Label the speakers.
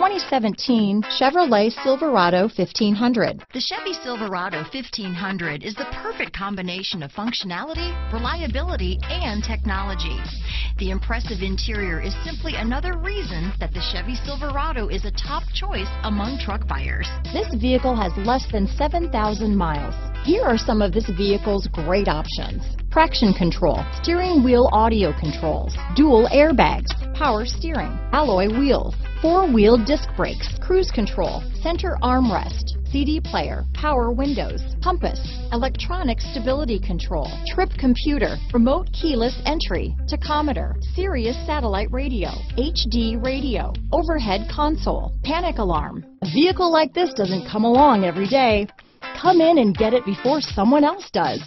Speaker 1: 2017 Chevrolet Silverado 1500.
Speaker 2: The Chevy Silverado 1500 is the perfect combination of functionality, reliability, and technology. The impressive interior is simply another reason that the Chevy Silverado is a top choice among truck buyers.
Speaker 1: This vehicle has less than 7,000 miles. Here are some of this vehicle's great options. Traction control, steering wheel audio controls, dual airbags, power steering, alloy wheels, four-wheel disc brakes, cruise control, center armrest, CD player, power windows, compass, electronic stability control, trip computer, remote keyless entry, tachometer, Sirius satellite radio, HD radio, overhead console, panic alarm. A vehicle like this doesn't come along every day. Come in and get it before someone else does.